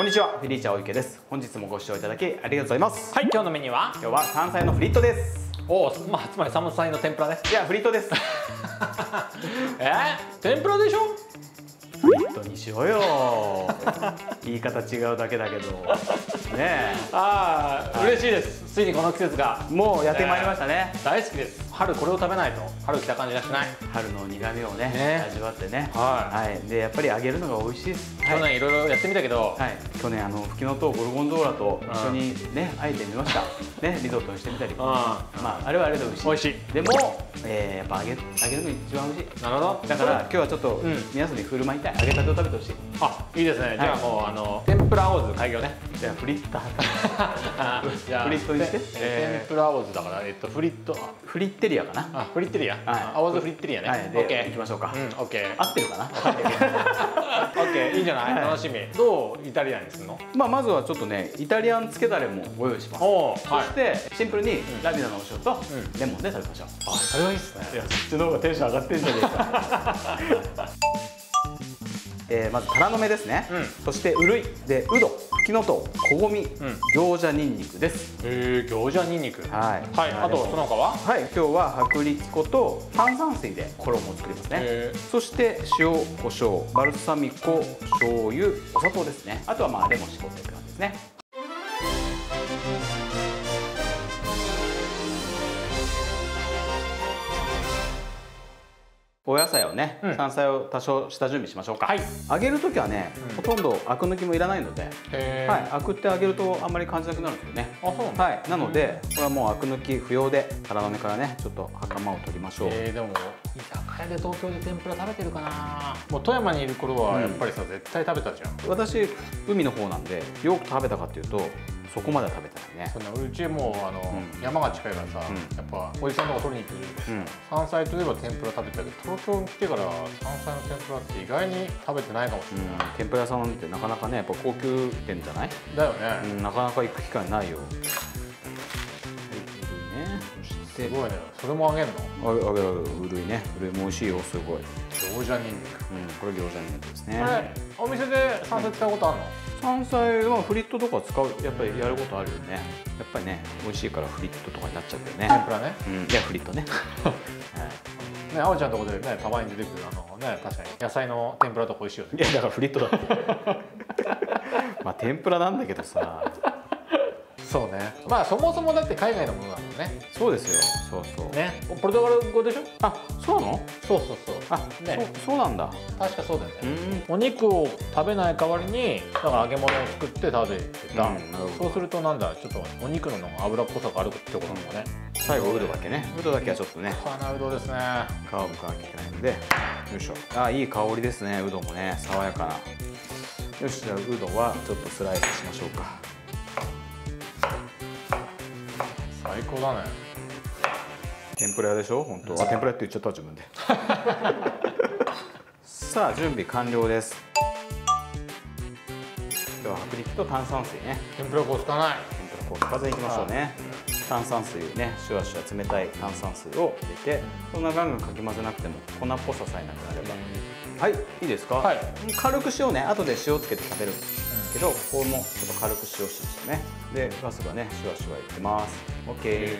こんにちはフィリーチャーお池です。本日もご視聴いただきありがとうございます。はい今日のメニューは？今日は山菜のフリットです。おおまあつまりサムサイの天ぷらね。いやフリットです。え？ー、天ぷらでしょ？フリットにしようよ。言い方違うだけだけど。ねああ、はい嬉しいですついにこの季節が。えもうやってまいりましたね。大好きです。春これを食べないと。春来た感じがしない。春の苦味をねね。味わってね。はい。でやっぱり揚げるのが美味しいです。去年い。ろいろやってみたけど、はい、去年あのフキノトウゴルゴンゾーラと一緒にねあえてみました。ねリゾットにしてみたり。まああれはあれで美味しい。美味しい。でも、えー、やっぱ揚げ揚げるのが一番美味しい。なるほど。だから今日はちょっとん。皆さんに振る舞いたい。揚げたてを食べてほしい。あいいですね、じゃあもうあの天ぷら青ズ開業ね。じゃあフリッター フリットにして。てえー天ぷら青ズだからえっとフリット。フリッテリアかな。あフリッテリア、はい青ズフリッテリアね、はい。オッケーで行きましょうか。うんオッケー合ってるかな？オッケーいいんじゃない、はい。楽しみ。どうイタリアンにするの？まあまずはちょっとねイタリアンつけだれもご用意します。そしてシンプルにラビダのお塩とん。レモンで食べましょう、あそれはいいっすね。いやそっちの方がテンション上がってんじゃねえか えーまずタラの芽ですね、うん。そしてうるいでうどふきのとうこごみ、ん。餃子にんにくです。へえ餃子にんにくはい。はい。あとその他は？はい。今日は薄力粉と炭酸水で衣を作りますね。へそして塩コショウバルサミコ醤油お砂糖ですね。あとはまあレモン絞っていく感じですねお野菜をね、うん。山菜を多少下準備しましょうか、はい。揚げる時はね、うん。ほとんどアク抜きもいらないので、へはい、アクって揚げるとあんまり感じなくなるんですよね。あそうなはい、なのでこれはもうアク抜き不要でタラの芽からねちょっと袴を取りましょう、えー、でも居酒屋で東京で天ぷら食べてるかな。もう富山にいる頃はやっぱりさ、絶対食べたじゃん。私海の方なんでよく食べたかっていうとそこまでは食べてないね。そんなうちもうあの、うん。山が近いからさ、うん。やっぱおじさんのとこ取りに行く。じゃんうん山菜といえば天ぷら食べてた。けど東京に来てから山菜の天ぷらって意外に食べてないかもしれうん。ない、天ぷら屋さんってなかなかねやっぱ高級店じゃない、だよね、うん、なかなか行く機会ないよ。すごいね。それも揚げんの？あげあげうるいね。うるいも美味しいよ。すごい、うん、餃子にんにくこれ餃子にんにくですね。これお店で山菜使うことあるの、山菜はフリットとか使うやっぱりやることあるよね。やっぱりね美味しいからフリットとかになっちゃうよね。天ぷらね。うん、いやフリットね、はい。ねあおちゃんのとこでねたまに出てくるあのね確かに野菜の天ぷらとか美味しいよね。いやだからフリットだって。まあ天ぷらなんだけどさそうね。まあそもそもだって海外のものだもんね。そうですよ。そうそう。ね。ポルトガル語でしょ？あそうなの？そうそうそう。あ、ね。そうそうなんだ。確かそうだようねん。お肉を食べない代わりにだから揚げ物を作って食べてた、うんなるほど。そうするとなんだちょっとお肉の脂っぽさがあるってことなのかね最後ウドだけね。ウドだけはちょっとね。花うどですね。皮をむかなきゃいけないので。よいしょ。あいい香りですねうどもね。爽やかな。よしじゃあうどはちょっとスライスしましょうか最高だね。天ぷら屋でしょ？本当あ天ぷら屋って言っちゃった自分で。さあ準備完了です。では薄力と炭酸水ね。天ぷら粉使わない。天ぷら粉を使わずにいきましょうね炭酸水ねシュワシュワ冷たい炭酸水を入れてそんなガンガンかき混ぜなくても粉っぽささえなくなれば。はい。いいですか、はい。軽く塩ね後で塩つけて食べるんですけど、ここもちょっと軽く塩しましたね。でガスがねシュワシュワいってます。OK、え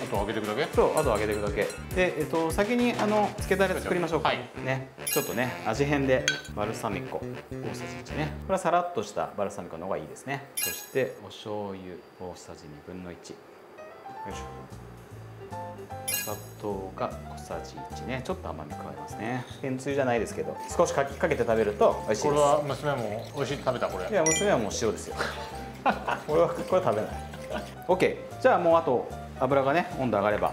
ー、あと揚げていくだけ？そうあと揚げていくだけ。で、えっと、先にあのつけだれ作りましょうか、はい。ね。ちょっとね味変でバルサミコ。大さじ1ね。これはさらっとしたバルサミコの方がいいですね。そしてお醤油。大さじ1分の1よいしょお砂糖が小さじ1ね。ちょっと甘み加えますね。天つゆじゃないですけど少しかきかけて食べると美味しいです。これは娘も美味しい食べた？これ。いや娘はもう塩ですよ。俺 はこれ食べない。OK じゃあもうあと油がね温度上がれば。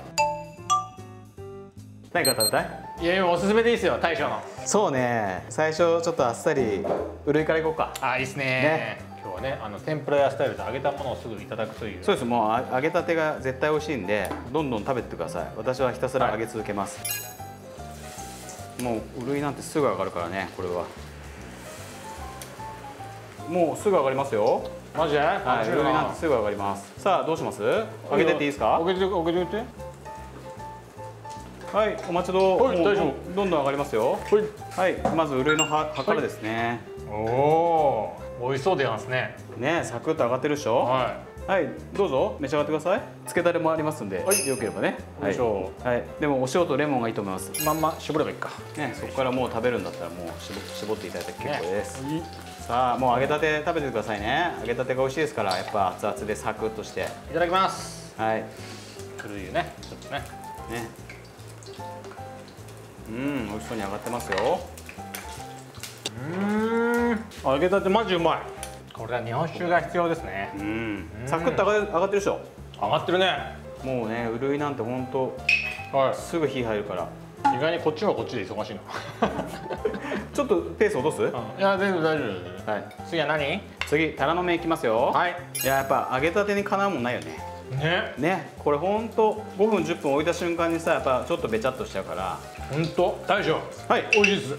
何か食べたい？いやいやおすすめでいいですよ大将の。そうね。最初ちょっとあっさりうるいからいこうか。あいいっすね。ねはねあの天ぷら屋スタイルで揚げたものをすぐいただくという。そうです。もうあ揚げたてが絶対美味しいんでどんどん食べてください。私はひたすら揚げ続けます、もううるいなんてすぐ上がるからねこれは。もうすぐ上がりますよ。マジで？はい、うるいなんてすぐ上がります。さあどうします？揚げてっていいですか？揚げて揚げて？ってはい、お待ちどうはい大丈夫。どんどん上がりますよ。はい。はい、まずうるいの葉葉からですね。おお美味しそうでますね。ねサクッと上がってるでしょ？ははいどうぞ。召し上がってください。つけだれもありますんで、はい。よければね。よいしょ。はい、はい、でもお塩とレモンがいいと思います。いまんま絞ればいいか。ねそこからもう食べるんだったらもう絞絞っていただいて結構です、ね。さあもう揚げたて食べてくださいね。揚げたてが美味しいですからやっぱ熱々でサクッとして。いただきます。はい。古いよね。ちょっとね。ね。うん美味しそうに上がってますよ揚げたてマジうまい。これは日本酒が必要ですね。うん。サクッと上が上がってるでしょ上がってるね。もうねうるいなんてほんとはすぐ火入るから。い意外にこっちはこっちで忙しいの。ちょっとペース落とす、いや全然大丈夫。はい。次は何？次タラの芽いきますよ。はい。いややっぱ揚げたてにかなうもんないよねね。ねこれほんと5分10分置いた瞬間にさやっぱちょっとべちゃっとしちゃうから。本当大将。はい。美味しいです。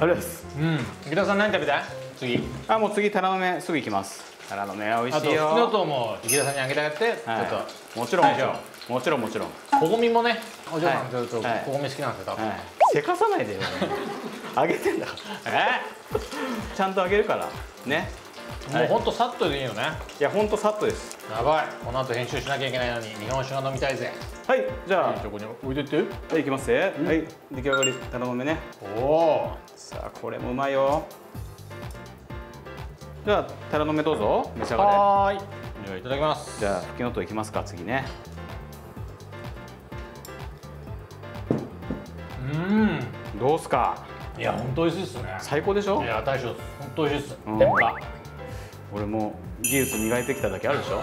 あれです。うん。うん池田さん何食べたい？次。あもう次タラの芽すぐ行きます。タラの芽は美あと味しいよ。フキノトウも池田さんにあげてあげて、はいちょっもちろんもちろん。大もちろんもちろん。とこごみもねお嬢さんはい。ちょっとはい。こごみ好きなんですよ多分、はい。せかさないでよ。揚げてんだえ？ちゃんと揚げるから。ねもうほんとさっとでいいよね。いやほんとさっとです。やばい。この後編集しなきゃいけないのに日本酒が飲みたいぜ。はいじゃそこに置いてって。あはいいきますね。はい出来上がりタラの芽ね。おおさあこれもうまいよ。じゃあタラの芽どうぞ。召し上がはーい。じゃあいただきます。れじゃあふきのとういきますか次ね。うん。どうすか？いや本当美味しいですね。最高でしょ？いや大将本当美味しいです。うん。天ぷら俺も技術磨いてきただけあるでしょ、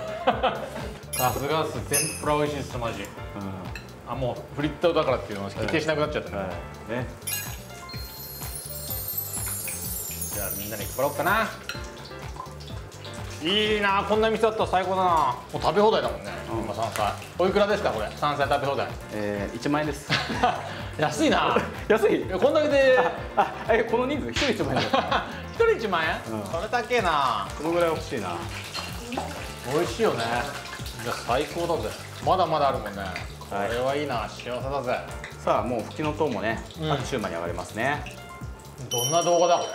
さすがっす。天ぷら美味しいですマジ。あもうフリットだからっていうのは否定しなくなっちゃったね、はい。ね。じゃあみんなに配ろうかな。いいなこんな店だったら最高だな。もう食べ放題だもんね、うん。今山菜おいくらですかこれ？山菜食べ放題。えー、1万円です 安いな。安い？いやこんだけで。あえこの人数1人1万円だ 一人1万円、うん。それだけな。このぐらい欲しいな。美味しいよね。じゃあ最高だぜ。まだまだあるもんね。こはい。れはいいな。幸せだぜ。さあもうふきのとうもね、うん。あっちゅう間に上がりますね。どんな動画だこ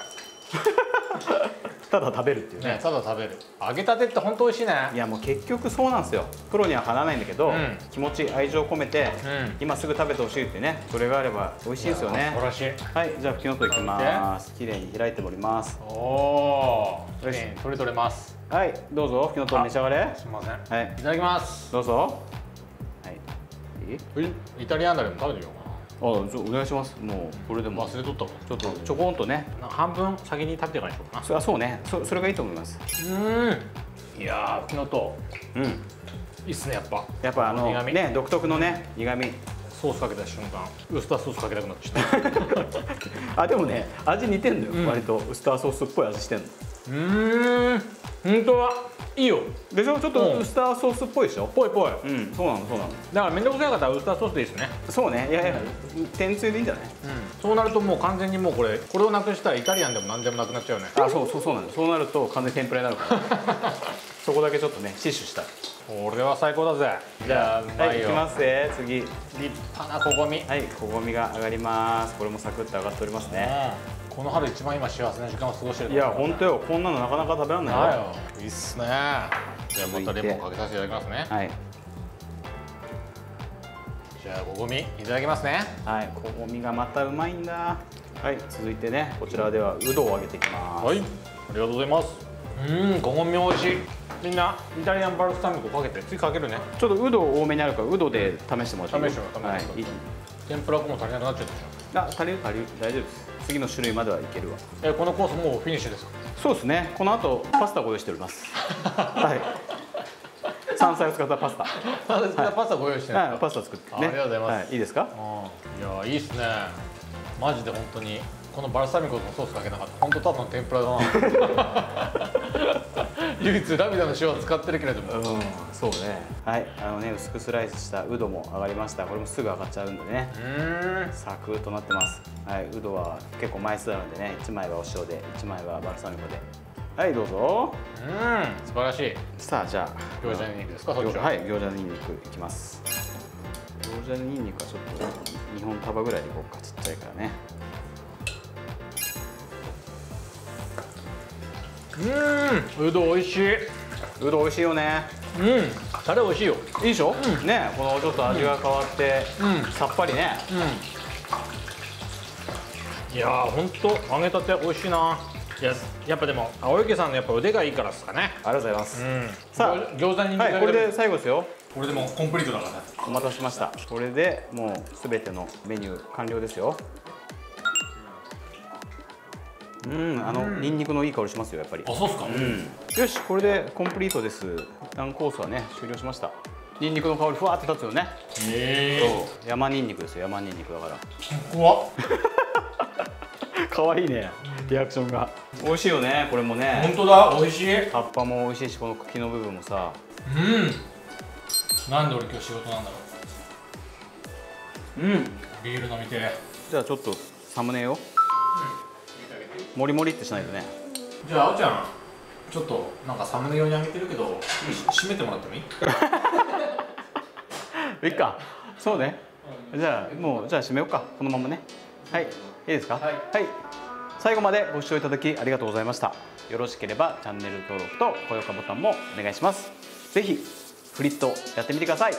ただ食べるっていうね。れねただ食べる。揚げたてって本当美味しいね。いやもう結局そうなんですよ。プロにはかなわないんだけど、うん。気持ち愛情込めて、うん。今すぐ食べてほしいってねそれがあれば美味しいですよね。素晴らしい。はいじゃあふきのとういきます。綺麗に開いております。おお綺麗に取れ取れます。はいどうぞふきのとう召し上がれ。すみません。はい。いただきます。どうぞ。はい。イタリアンダレも食べてみようかあちょお願いします。もうこれでなも。忘れとったわ。ちょっとちょこんとね。な半分先に食べてからにしようかな。そあそうね。そそれがいいと思います。うん。いやーふきのとうん。ういいっすねやっぱ。やっぱあのね独特のね苦味。ソースかけた瞬間ウスターソースかけたくなってきた。あでもね味似てんのよ、うん。割とウスターソースっぽい味してんのうーん本当はいいよ。でしょ？ちょっうん。とウスターソースっぽいでしょ？ぽいぽい。うんそうなのそうなの。だから面倒くさい方はウスターソースでいいですね。そうねいやいや天つゆでいいんじゃない？そうなるともう完全にもうこれこれをなくしたらイタリアンでも何でもなくなっちゃうね。あそうそうそうなのそうなると完全に天ぷらになるから。そこだけちょっとね死守した。これは最高だぜ。じゃあうまはいいよ、きますね次。立派なこごみ、はいこごみが上がります。これもサクッと上がっておりますね。うんこの春一番今幸せな時間を過ごしてるいや本当よ。こんなのなかなか食べられないよ。だよ。いいっすね。じゃあまたレモンかけさせていただきますね。はい。じゃあこごみいただきますね。はい。こごみがまたうまいんだ。はい。続いてねこちらではうどを揚げていきます。はい。ありがとうございます。うんこごみ美味しい。みんなイタリアンバルサミコかけて。次かけるね。ちょっとうど多めにあるからうどで試してもらっていい？試してもらってい。い天ぷら粉も足りなくなっちゃったでしょあ足りる足りる。大丈夫です次の種類まではいけるわ。えこのコースもうフィニッシュですか？そうですね。この後パスタご用意しております。はい。山菜を使ったパスタ。パスタご用意してるんですか？はいパスタ作ってね。あありがとうございます。はい、いいですか？うん。いやいいっすね。マジで本当にこのバルサミコのソースかけなかった。本当ただの天ぷらだな 唯一ラビダの塩は使ってるけれども。うんそうね。はいあのね薄くスライスしたうども上がりました。これもすぐ上がっちゃうんでね。うサクッとなってます。はいうどは結構枚数あるんでね1枚はお塩で1枚はバルサミコで。はいどうぞ。うん素晴らしい。さあじゃあ。餃子ニンニクですかそっちは？はい餃子にんにくいきます。餃子にんにくはちょっと2本束ぐらいでいこうかちっちゃいからねうん。うど美味しい。うど美味しいよね。うん。タレ美味しいよ。いいでしょ、ねこのちょっと味が変わって、うん。さっぱりね。うん。いやーほんと揚げたて美味しいな。いややっぱでも青池さんのやっぱ腕がいいからですかね。ありがとうございます、うん。さあ餃子にはいこれで最後ですよ。これでもうコンプリートだからね。お待たせしました。これでもうすべてのメニュー完了ですようんあの、ニンニクのいい香りしますよやっぱり。あそうっすか。うん。よしこれでコンプリートです。ワンコースはね終了しました。ニンニクの香りふわって立つよね。へえ。山ニンニクですよ山ニンニクだから。怖っ可愛いねリアクションが。美味しいよねこれもね。本当だ美味しい。葉っぱも美味しいしこの茎の部分もさ。うん。なんで俺今日仕事なんだろう。ん。うビール飲みてじゃあちょっとサムネよモリモリってしないとね。じゃああおちゃんちょっとなんかサムネ用にあげてるけど、閉めてもらってもいい？いっか。そうね。じゃあもうじゃあ締めようか。このままね。はい。いいですか？はい。最後までご視聴いただきありがとうございました。よろしければチャンネル登録と高評価ボタンもお願いします。ぜひフリットやってみてください